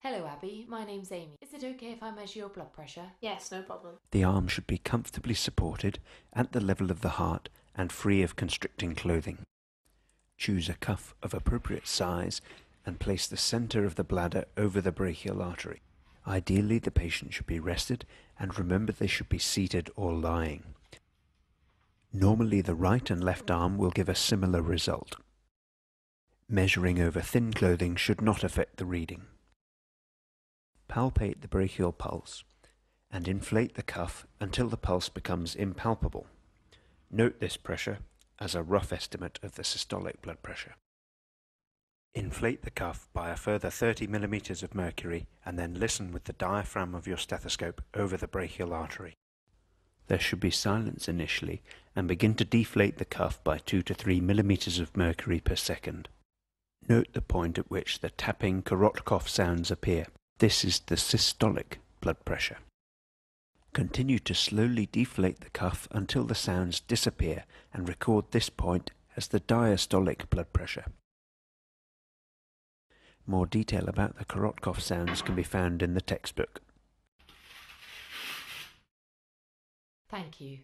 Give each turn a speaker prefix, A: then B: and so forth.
A: Hello, Abby. My name's Amy. Is it okay if I measure your blood pressure?
B: Yes, no problem.
C: The arm should be comfortably supported at the level of the heart and free of constricting clothing. Choose a cuff of appropriate size and place the center of the bladder over the brachial artery. Ideally, the patient should be rested and remember they should be seated or lying. Normally, the right and left arm will give a similar result. Measuring over thin clothing should not affect the reading. Palpate the brachial pulse and inflate the cuff until the pulse becomes impalpable. Note this pressure as a rough estimate of the systolic blood pressure. Inflate the cuff by a further 30 millimeters of mercury and then listen with the diaphragm of your stethoscope over the brachial artery. There should be silence initially and begin to deflate the cuff by 2 to 3 millimeters of mercury per second. Note the point at which the tapping Korotkoff sounds appear. This is the systolic blood pressure. Continue to slowly deflate the cuff until the sounds disappear and record this point as the diastolic blood pressure. More detail about the Korotkoff sounds can be found in the textbook.
A: Thank you.